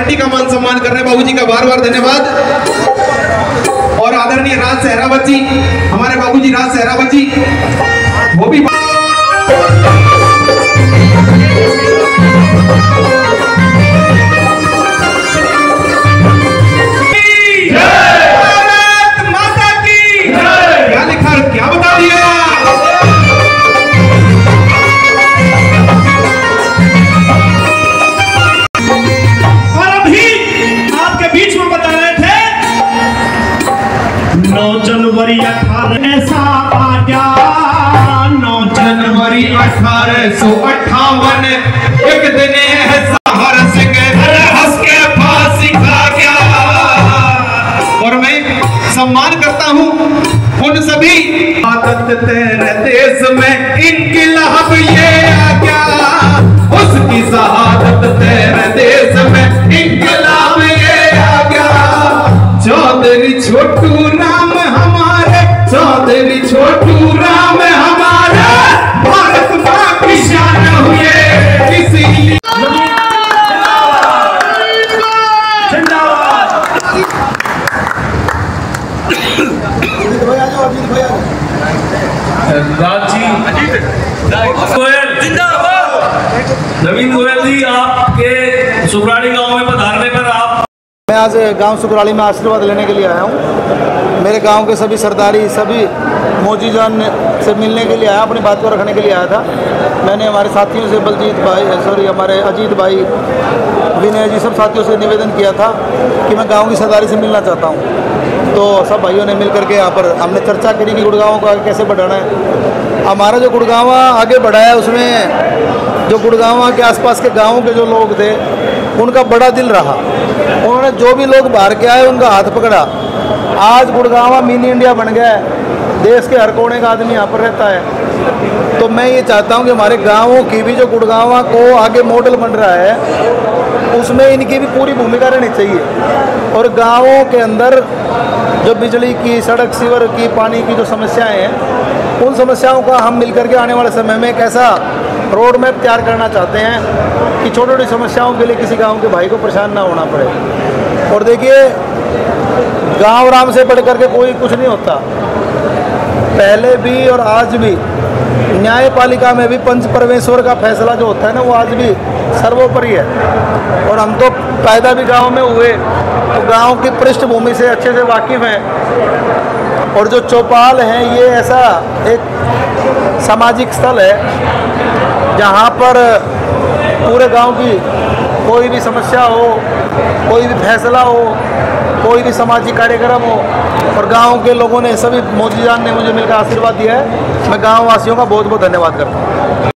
Party का मान सम्मान कर रहे बाबू बाबूजी का बार बार धन्यवाद। और आदरणीय राज सहरावत जी, हमारे बाबूजी राज सहरावत जी, वो भी जनवरी अठारह, ऐसा आ नौ जनवरी अठारह सौ अट्ठावन, एक दिन और मैं सम्मान करता हूँ उन सभी। आदत तेरे देश में इनकलाब ये आ गया उसकी शहादत तेरे देश गोयल। नवीन गोयल जी, आपके सुबराड़ी गाँव में पधारने पर आप मैं आज गाँव सुकराली में आशीर्वाद लेने के लिए आया हूँ। मेरे गाँव के सभी सरदारी, सभी मौजी जान से मिलने के लिए आया, अपनी बात को रखने के लिए आया था। मैंने हमारे साथियों से, बलजीत भाई, सॉरी, हमारे अजीत भाई, विनय जी, सब साथियों से निवेदन किया था कि मैं गाँव की सरदारी से मिलना चाहता हूँ। तो सब भाइयों ने मिल करके यहाँ पर हमने चर्चा करी कि गुड़गांव को आगे कैसे बढ़ाना है। हमारा जो गुड़गांव आगे बढ़ाया उसमें जो गुड़गांव के आसपास के गाँव के जो लोग थे, उनका बड़ा दिल रहा। उन्होंने जो भी लोग बाहर के आए, उनका हाथ पकड़ा। आज गुड़गांव मिनी इंडिया बन गया है। देश के हर कोने का आदमी यहाँ पर रहता है। तो मैं ये चाहता हूँ कि हमारे गाँवों की भी जो गुड़गांव को आगे मॉडल बन रहा है उसमें इनकी भी पूरी भूमिका रहनी चाहिए। और गाँवों के अंदर जो बिजली की, सड़क, सीवर की, पानी की जो समस्याएँ हैं, उन समस्याओं का हम मिलकर के आने वाले समय में एक ऐसा रोड मैप तैयार करना चाहते हैं कि छोटी छोटी समस्याओं के लिए किसी गाँव के भाई को परेशान ना होना पड़े। और देखिए, गाँव राम से बढ़ करके कोई कुछ नहीं होता। पहले भी और आज भी न्यायपालिका में भी पंच परमेश्वर का फैसला जो होता है ना, वो आज भी सर्वोपरि है। और हम तो पैदा भी गाँव में हुए तो गाँव की पृष्ठभूमि से अच्छे से वाकिफ़ हैं। और जो चौपाल हैं, ये ऐसा एक सामाजिक स्थल है, जहाँ पर पूरे गाँव की कोई भी समस्या हो, कोई भी फैसला हो कोई भी सामाजिक कार्यक्रम हो और गाँव के लोगों ने सभी मोदी जान ने मुझे मिलकर आशीर्वाद दिया है। मैं गाँव वासियों का बहुत बहुत धन्यवाद करता हूँ।